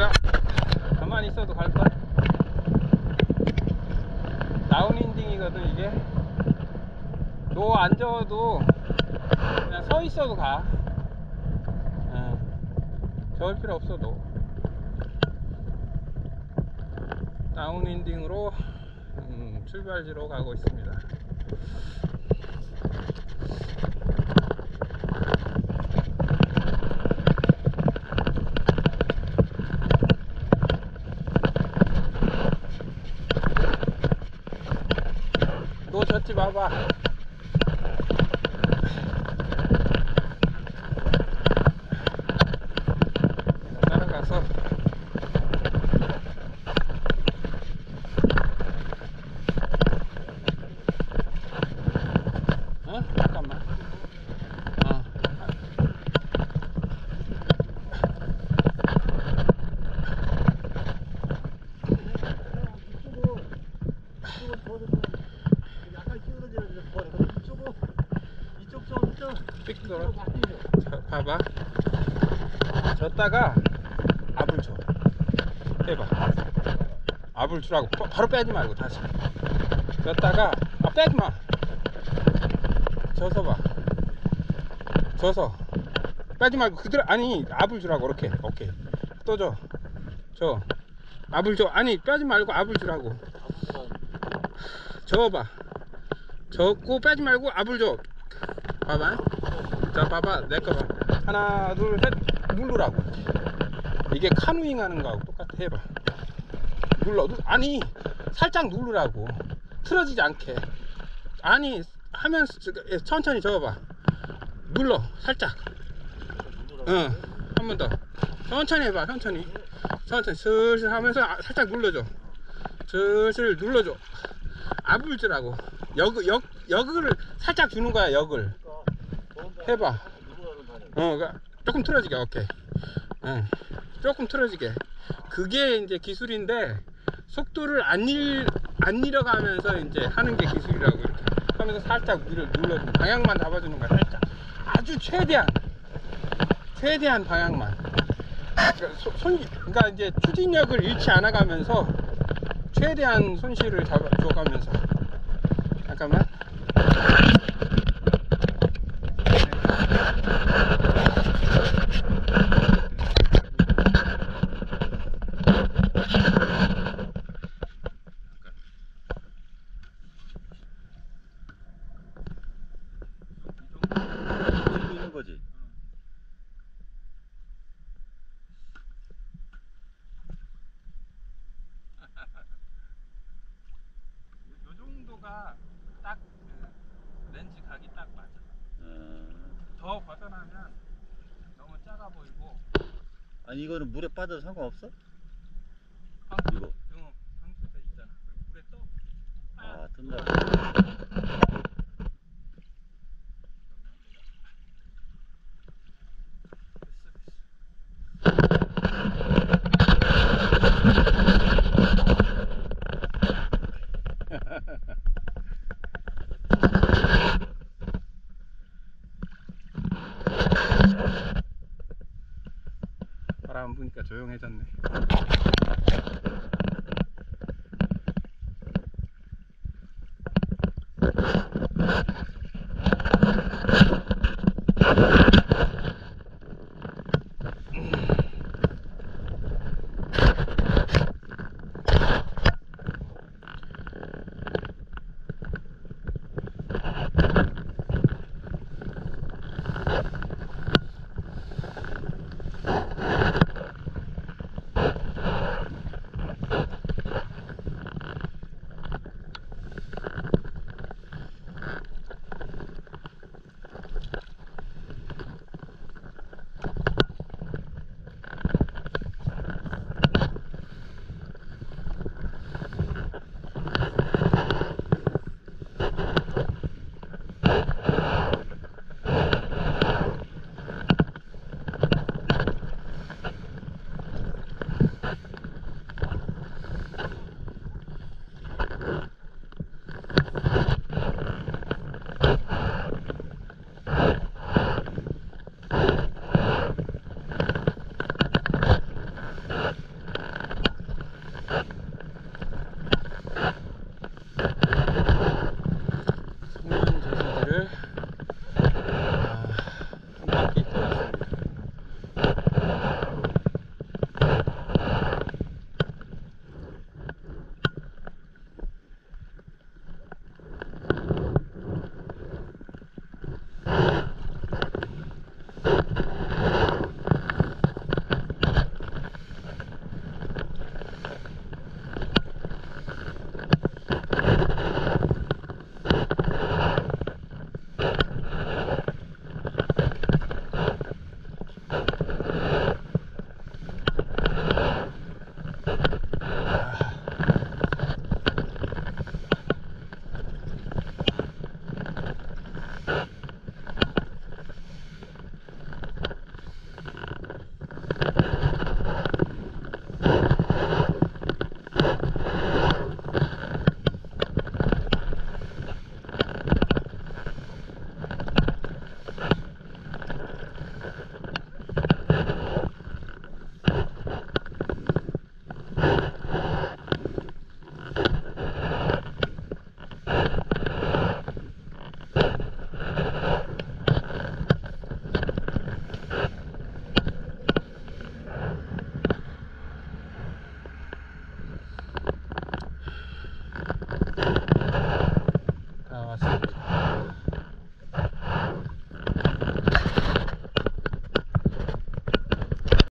가자. 가만히 있어도 갈걸? 다운인딩이거든, 이게. 너 앉아도 그냥 서 있어도 가. 응. 저을 필요 없어, 너. 다운인딩으로 음, 출발지로 가고 있습니다. 너 젖지 마봐. 따라가서 어? 잠깐만. 어. 이쪽으로 이쪽으로 더 좀- 약간 기울어져야 돼. 더 이쪽으로 이쪽 좀 이쪽으로 바뀌죠. 자, 봐봐. 졌다가 압을 줘. 해봐. 압을 주라고. 바- 바로 빼지 말고 다시. 졌다가 아 빼지 마. 져서 봐. 져서 빼지 말고 그대로 아니 압을 주라고 이렇게 오케이 또 줘. 줘. 압을 줘. 아니 빼지 말고 압을 주라고. 저어봐. 젓고 빼지 말고 압을 줘. 봐봐. 자, 봐봐. 내 거 봐. 하나, 둘, 셋. 누르라고. 이게 카누잉 하는 거하고 똑같아. 해봐. 눌러. 누- 아니, 살짝 누르라고. 틀어지지 않게. 아니, 하면서 예, 천천히 접어봐. 눌러. 살짝. 응. 한 번 더. 천천히 해봐. 천천히. 천천히. 슬슬 하면서 아, 살짝 눌러줘. 슬슬 눌러줘. 주라고. 역, 역, 역을 살짝 주는 거야, 역을. 해봐. 어, 그러니까 조금 틀어지게, 오케이. 응. 조금 틀어지게. 그게 이제 기술인데, 속도를 안 일, 안 잃어가면서 이제 하는 게 기술이라고, 이렇게. 하면서 살짝 밀어, 눌러주는, 방향만 잡아주는 거야, 살짝. 아주 최대한. 최대한 방향만. 그러니까 소- 손, 그러니까 이제 추진력을 잃지 않아 가면서, 최대한 손실을 잡아 줘가면서. 잠깐만. Thank you. 아니 이거는 물에 빠져도 상관없어? 방수 이거. 응, 방수돼 있잖아. 물에 떠. 아 뜬다. 부니까 조용해졌네.